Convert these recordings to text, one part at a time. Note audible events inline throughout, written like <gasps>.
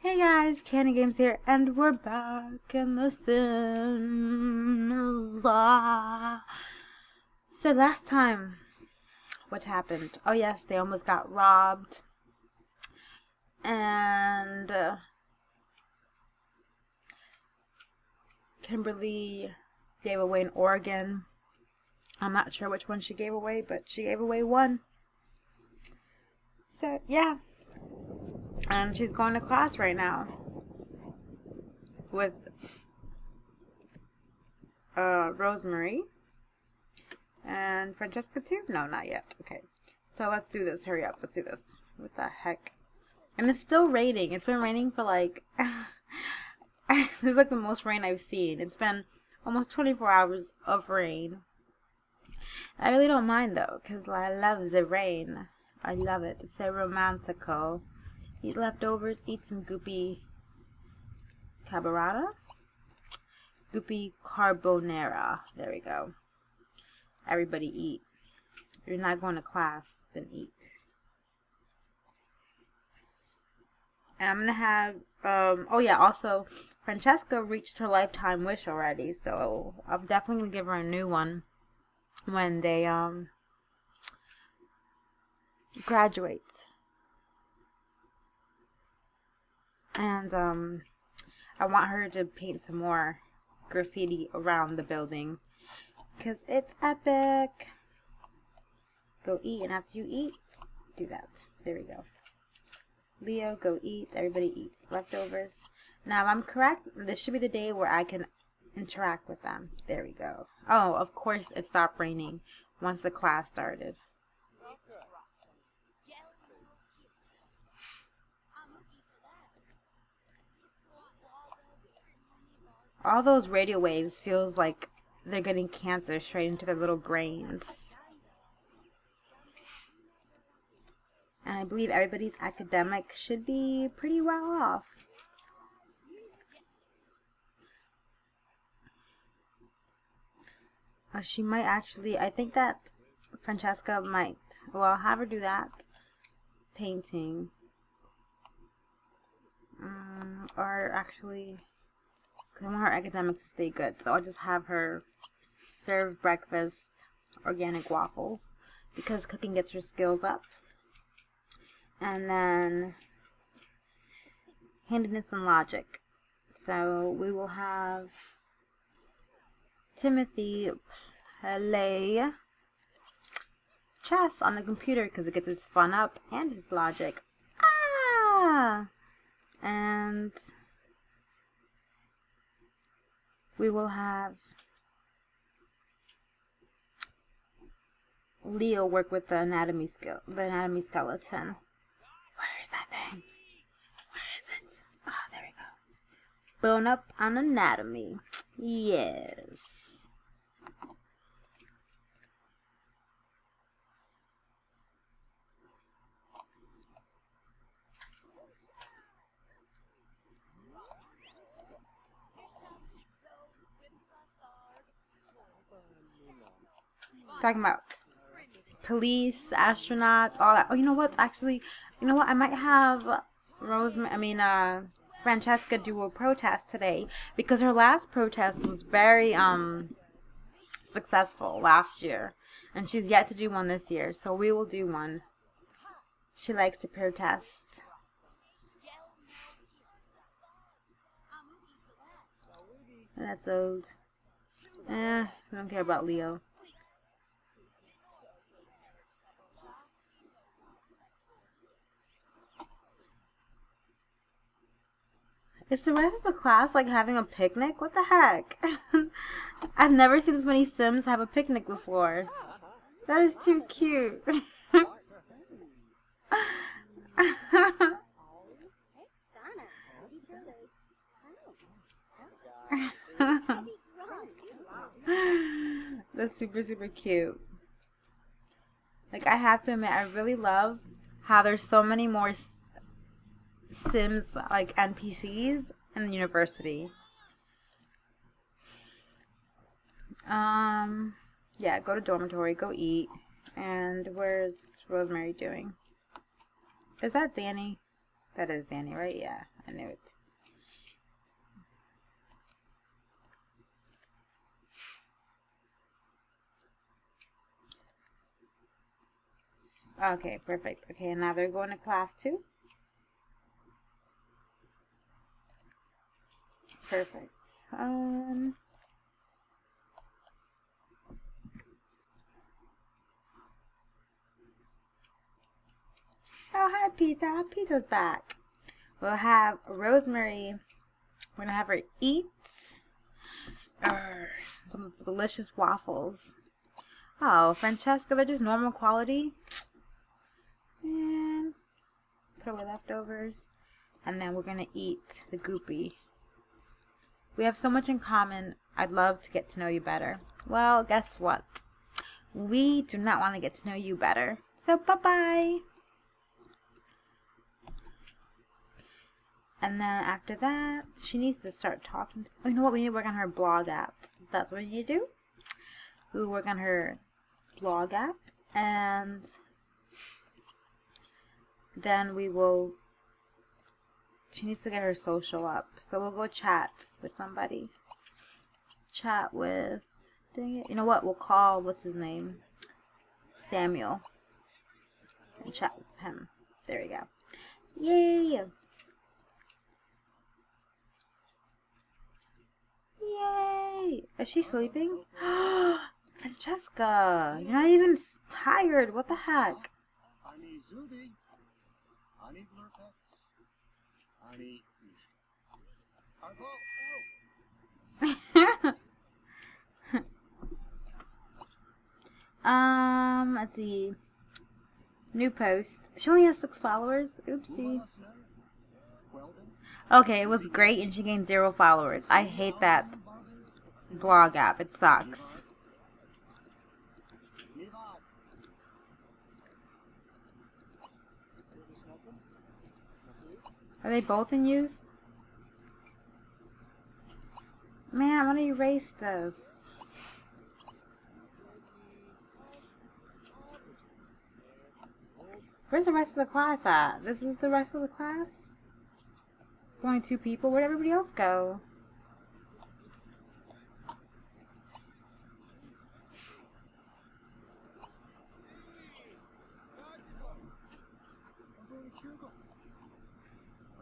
Hey guys, Candy Games here, and we're back in The Sims. So last time, what happened? Oh yes, they almost got robbed. And uh, Kimberly gave away an organ. I'm not sure which one she gave away, but she gave away one. So yeah, and she's going to class right now with uh, Rosemary and Francesca too. No, not yet. Okay, so let's do this. Hurry up. Let's do this. What the heck? And it's still raining. It's been raining for like <laughs> this is like the most rain I've seen. It's been almost 24 hours of rain. I really don't mind though, because I love the rain. I love it. It's so romantical. Eat leftovers, eat some goopy cabarata. Goopy carbonara. There we go. Everybody eat. If you're not going to class, then eat. And I'm to have, um, oh yeah, also, Francesca reached her lifetime wish already, so I'm definitely to give her a new one when they, um, graduate. And, um, I want her to paint some more graffiti around the building. Because it's epic. Go eat, and after you eat, do that. There we go. Leo, go eat. Everybody eat. Leftovers. Now, if I'm correct, this should be the day where I can interact with them. There we go. Oh, of course it stopped raining once the class started. All those radio waves feels like they're getting cancer straight into their little brains. And I believe everybody's academic should be pretty well off. Uh, she might actually, I think that Francesca might, well, I'll have her do that painting. Um, or actually, because I want her academics to stay good, so I'll just have her serve breakfast organic waffles because cooking gets her skills up. And then handedness and logic. So we will have Timothy play chess on the computer because it gets his fun up and his logic. Ah! And we will have Leo work with the anatomy skill, the anatomy skeleton. Where is that thing? Where is it? Ah, oh, there we go. Bone up on anatomy. Yes. Talking about police, astronauts, all that. Oh, you know what? Actually, you know what? I might have Rose. I mean, uh, Francesca do a protest today because her last protest was very um successful last year, and she's yet to do one this year. So we will do one. She likes to protest. That's old. Eh, I don't care about Leo. Is the rest of the class like having a picnic? What the heck? <laughs> I've never seen as many Sims have a picnic before. That is too cute. <laughs> That's super, super cute. Like, I have to admit, I really love how there's so many more Sims like NPCs in the university. Um, yeah, go to dormitory, go eat. And where's Rosemary doing? Is that Danny? That is Danny, right? Yeah, I knew it. Okay, perfect. Okay, now they're going to class too. Perfect. Um. Oh, hi, Peter. Peter's back. We'll have Rosemary. We're going to have her eat Urgh, some delicious waffles. Oh, Francesca, they're just normal quality. And put away leftovers. And then we're going to eat the goopy. We have so much in common. I'd love to get to know you better. Well, guess what? We do not want to get to know you better. So, bye-bye. And then after that, she needs to start talking. You know what? We need to work on her blog app. That's what we need to do. We work on her blog app. And then we will she needs to get her social up. So we'll go chat with somebody. Chat with dang it. You know what? We'll call what's his name? Samuel. And chat with him. There we go. Yay! Yay! Is she sleeping? <gasps> Francesca you're not even tired. What the heck <laughs> um, let's see. New post. She only has six followers. Oopsie. Okay, it was great and she gained zero followers. I hate that blog app. It sucks. Are they both in use? Man, I want to erase this. Where's the rest of the class at? This is the rest of the class? It's only two people. Where'd everybody else go?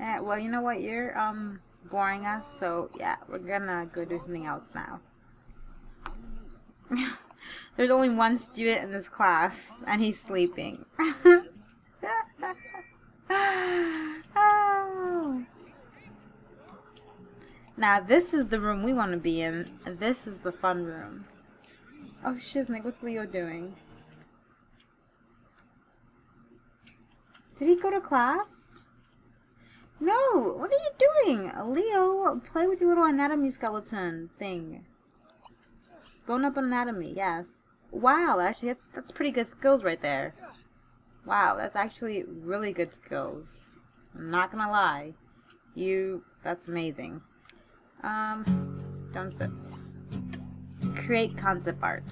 Eh, well, you know what? You're um boring us, so yeah, we're gonna go do something else now. <laughs> There's only one student in this class, and he's sleeping. <laughs> oh. Now, this is the room we want to be in, this is the fun room. Oh, Shiznik, what's Leo doing? Did he go to class? No! What are you doing? Leo, play with your little anatomy skeleton thing. Bone up anatomy, yes. Wow, actually, that's, that's pretty good skills right there. Wow, that's actually really good skills. I'm not gonna lie. You, that's amazing. Um, don't sit. Create concept art.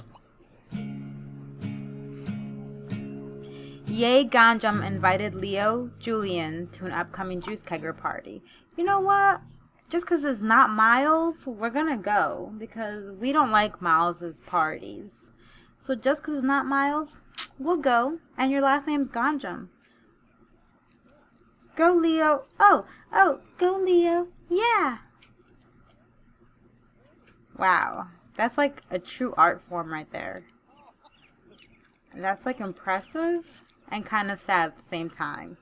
Yay Ganjam invited Leo Julian to an upcoming juice kegger party. You know what? Just because it's not Miles, we're gonna go. Because we don't like Miles's parties. So just because it's not Miles, we'll go. And your last name's Ganjam. Go Leo. Oh, oh, go Leo. Yeah. Wow. That's like a true art form right there. That's like impressive and kind of sad at the same time.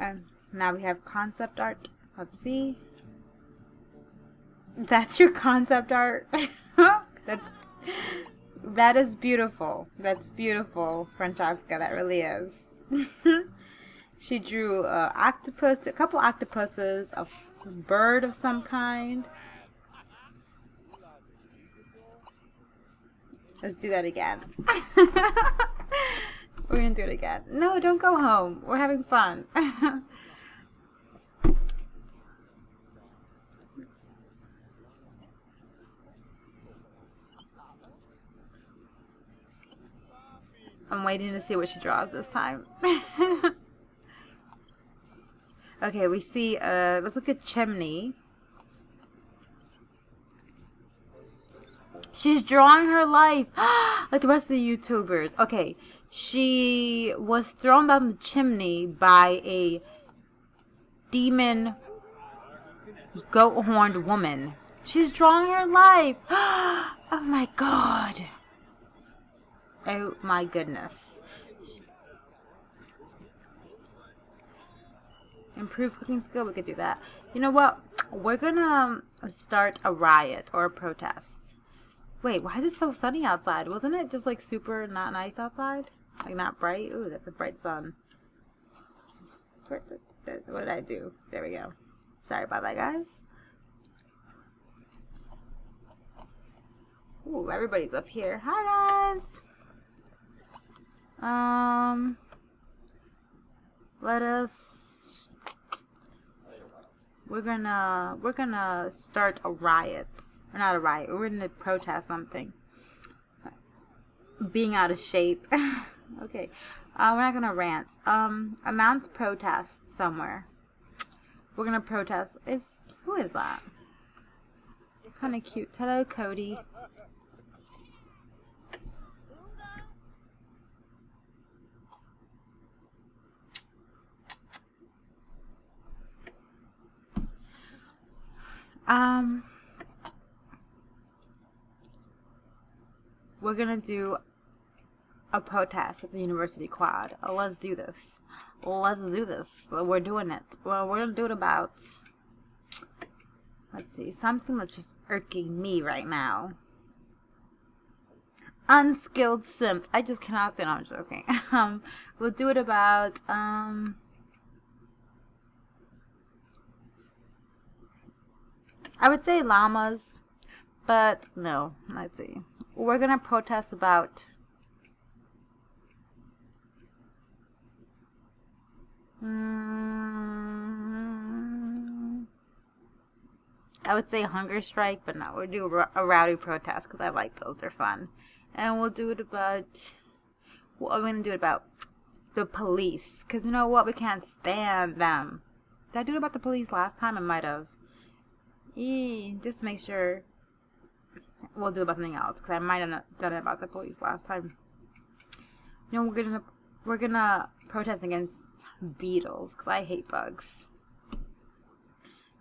And now we have concept art. Let's see. That's your concept art. <laughs> That's that is beautiful. That's beautiful, Francesca. That really is. <laughs> she drew a octopus, a couple octopuses, a bird of some kind. Let's do that again. <laughs> We're gonna do it again. No, don't go home. We're having fun. <laughs> I'm waiting to see what she draws this time. <laughs> okay, we see, uh, let's look at chimney. She's drawing her life. <gasps> like the rest of the YouTubers. Okay, she was thrown down the chimney by a demon goat horned woman. She's drawing her life. <gasps> oh my god. Oh my goodness. Improve cooking skill, we could do that. You know what? We're gonna start a riot or a protest. Wait, why is it so sunny outside? Wasn't it just like super not nice outside? Like not bright? Ooh, that's a bright sun. What did I do? There we go. Sorry about that, guys. Ooh, everybody's up here. Hi, guys. Um, let us. We're gonna we're gonna start a riot. Or not a riot. We're gonna protest something. Being out of shape. <laughs> okay. Uh, we're not gonna rant. Um, announce protest somewhere. We're gonna protest. Is who is that? Kind of cute. Hello, Cody. Um, we're gonna do a protest at the university quad. Oh, let's do this. Let's do this. We're doing it. Well, we're gonna do it about. Let's see, something that's just irking me right now. Unskilled simps. I just cannot say. No, I'm joking. <laughs> um, we'll do it about um. I would say llamas, but no. Let's see. We're gonna protest about. Mm, I would say hunger strike, but no, we'll do a rowdy protest because I like those. They're fun. And we'll do it about. Well, I'm gonna do it about the police because you know what? We can't stand them. Did I do it about the police last time? I might have. Eee, just make sure we'll do about something else because I might have done it about the police last time. Know, we're gonna we're gonna protest against beetles because I hate bugs,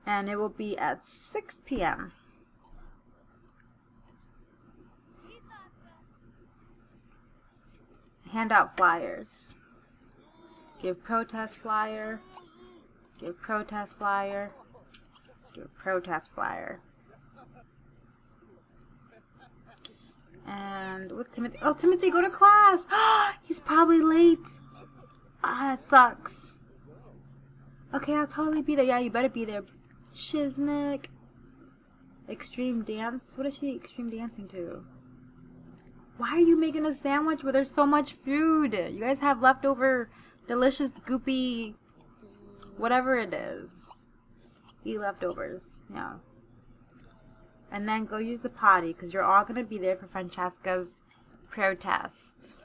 and it will be at 6 p.m. Hand out flyers. Give protest flyer. Give protest flyer Give protest flyer. And with Timothy? Oh, Timothy, go to class. <gasps> He's probably late. Ah, that sucks. Okay, I'll totally be there. Yeah, you better be there. Shiznick. Extreme dance? What is she extreme dancing to? Why are you making a sandwich where there's so much food? You guys have leftover delicious goopy whatever it is eat leftovers. Yeah. And then go use the potty because you're all going to be there for Francesca's protest.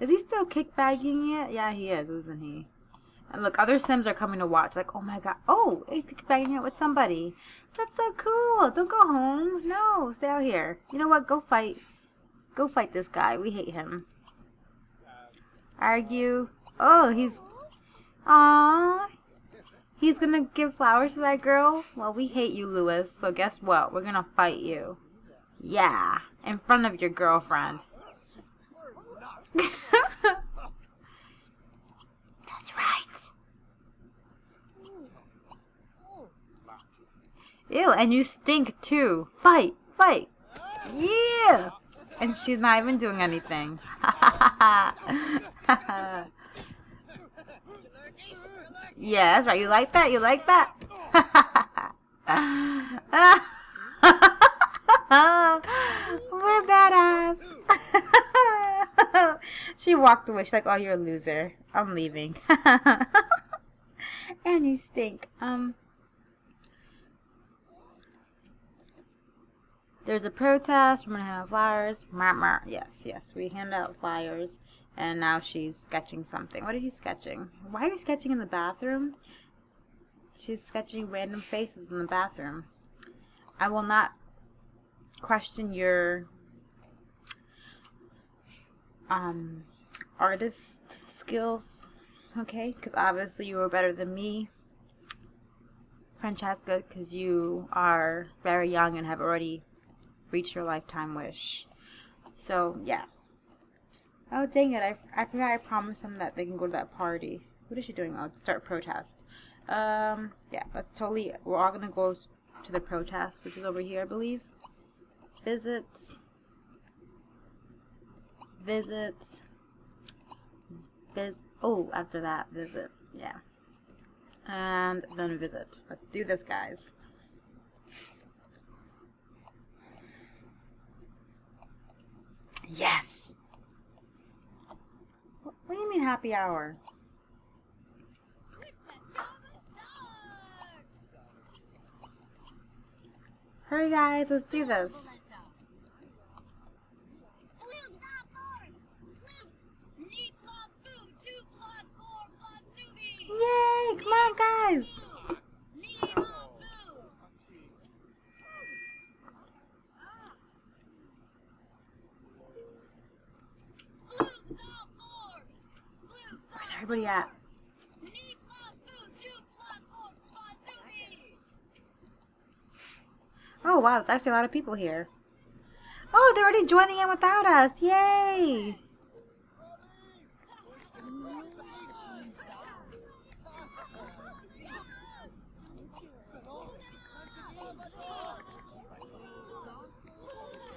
Is he still kickbagging it? Yeah, he is, isn't he? And look, other Sims are coming to watch. Like, oh my god. Oh, he's kickbagging it with somebody. That's so cool. Don't go home. No, stay out here. You know what? Go fight. Go fight this guy. We hate him. Argue. Oh, he's... Aww. He's gonna give flowers to that girl? Well, we hate you, Lewis, so guess what? We're gonna fight you. Yeah, in front of your girlfriend. <laughs> That's right. Ew, and you stink too. Fight, fight. Yeah! And she's not even doing anything. <laughs> Yeah, that's right. You like that? You like that? <laughs> We're badass. <laughs> she walked away. She's like, "Oh, you're a loser. I'm leaving." <laughs> and you stink. Um. There's a protest. We're gonna hand out flyers. Yes, yes. We hand out flyers, and now she's sketching something. What are you sketching? Why are you sketching in the bathroom? She's sketching random faces in the bathroom. I will not question your um artist skills, okay? Because obviously you are better than me, Francesca, because you are very young and have already reached your lifetime wish. So, yeah. Oh, dang it. I, I forgot I promised them that they can go to that party. What is she doing? Oh, start protest. Um, yeah, that's totally, we're all going to go to the protest, which is over here, I believe. Visit. Visit. Vis oh, after that, visit. Yeah. And then visit. Let's do this, guys. Yes. What, do you mean happy hour? Hurry guys, let's do this. Yay! Come on guys! everybody at? Oh wow, it's actually a lot of people here. Oh, they're already joining in without us. Yay!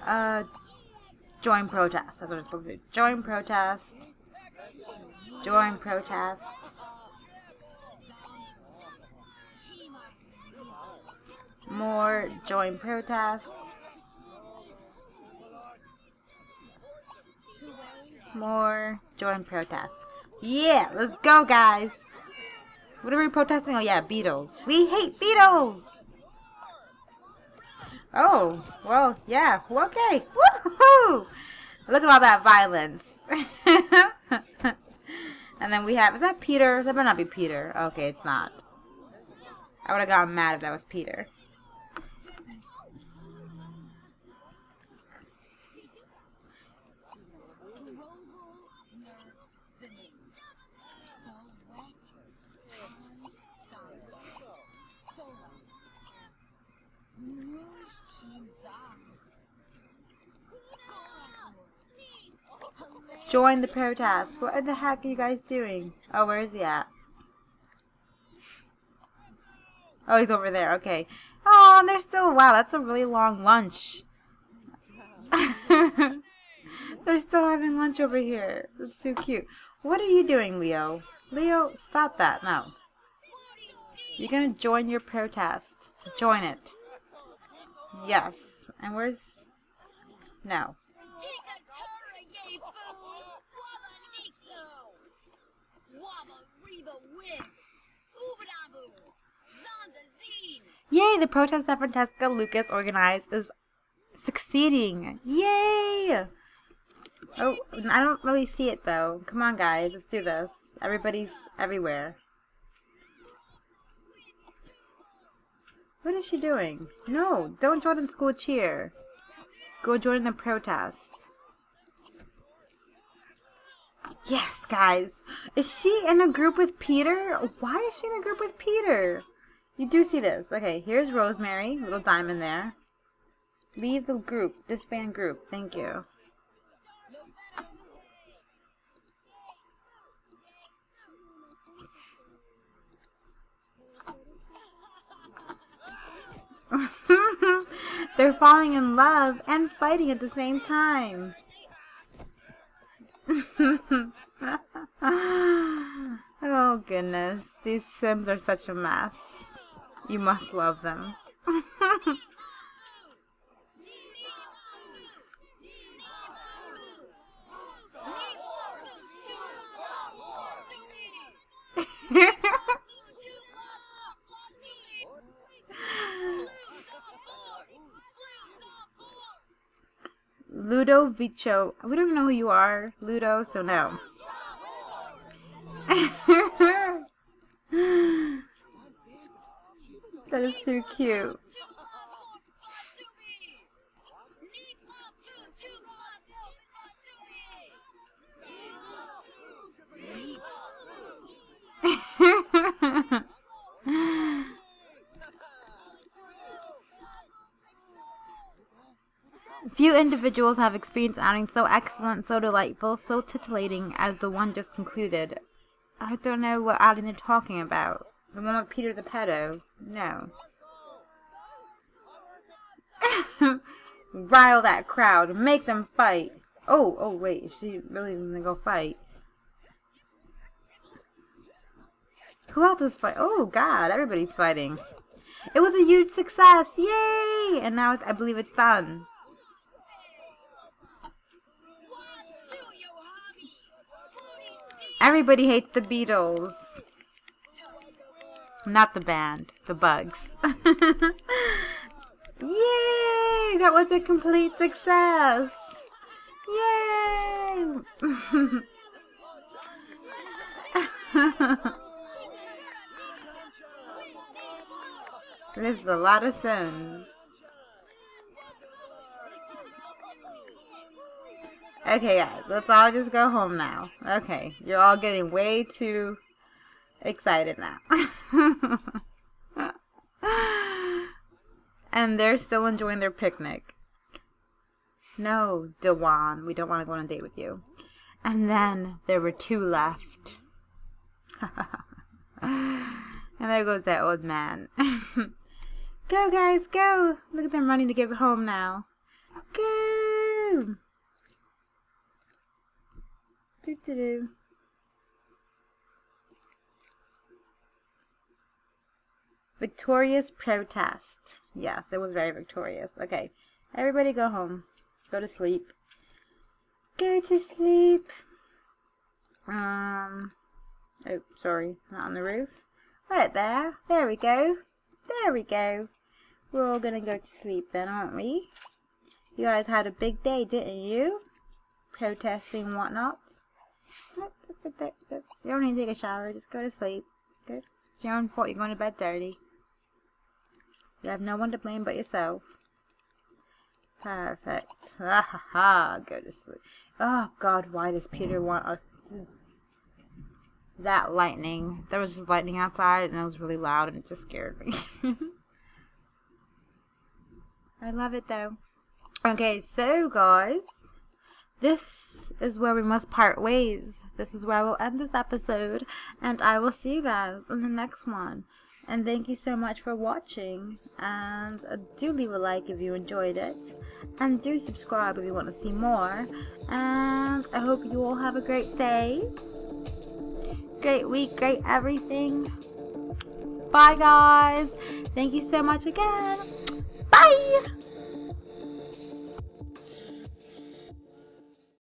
Uh, join protest. That's what it's supposed to do. Join protest. Join protest. More join protest. More join protest. Yeah, let's go guys. What are we protesting? Oh yeah, beetles. We hate beetles! Oh, well, yeah, okay. Woohoo! Look at all that violence. <laughs> And then we have, is that Peter? That better not be Peter. Okay, it's not. I would have gotten mad if that was Peter. Join the protest. What the heck are you guys doing? Oh, where is he at? Oh, he's over there. Okay. Oh, and they're still... Wow, that's a really long lunch. <laughs> they're still having lunch over here. That's so cute. What are you doing, Leo? Leo, stop that. No. You're going to join your protest. Join it. Yes. And where's... No. Yay, the protest that Francesca Lucas organized is succeeding. Yay! Oh, I don't really see it though. Come on guys, let's do this. Everybody's everywhere. What is she doing? No, don't join the school cheer. Go join the protest. Yes, guys. Is she in a group with Peter? Why is she in a group with Peter? You do see this. Okay, here's Rosemary. Little diamond there. Leave the group. Disband group. Thank you. <laughs> They're falling in love and fighting at the same time. <laughs> <laughs> oh goodness, these Sims are such a mess. You must love them. <laughs> Ludovico. We don't know who you are, Ludo, so no. That is so cute. <laughs> Few individuals have experienced outing so excellent, so delightful, so titillating as the one just concluded. I don't know what outing they're talking about. The one with Peter the pedo? No. <laughs> Rile that crowd. Make them fight. Oh, oh, wait. Is she really gonna go fight? Who else is fighting? Oh, God. Everybody's fighting. It was a huge success. Yay! And now I believe it's done. Everybody hates the Beatles. Not the band, the bugs. <laughs> Yay! That was a complete success! Yay! <laughs> this is a lot of Sims. Okay, guys, let's all just go home now. Okay, you're all getting way too excited now. <laughs> <laughs> and they're still enjoying their picnic. No, Dewan, we don't want to go on a date with you. And then there were two left. <laughs> and there goes that old man. <laughs> go, guys, go! Look at them running to get home now. Go! Do do do. Victorious protest. Yes, it was very victorious. Okay, everybody go home. Go to sleep. Go to sleep. Um. Oh, sorry, not on the roof. Right there. There we go. There we go. We're all gonna go to sleep then, aren't we? You guys had a big day, didn't you? Protesting whatnot. You don't need to take a shower. Just go to sleep. Good. It's your own fault. You're going to bed dirty. You have no one to blame but yourself. Perfect. Ha ha ha. Go to sleep. Oh God, why does Peter want us to... That lightning. There was just lightning outside and it was really loud and it just scared me. <laughs> I love it though. Okay, so guys, this is where we must part ways. This is where I will end this episode, and I will see you guys in the next one. And thank you so much for watching, and uh, do leave a like if you enjoyed it, and do subscribe if you want to see more, and I hope you all have a great day, great week, great everything. Bye guys, thank you so much again, bye!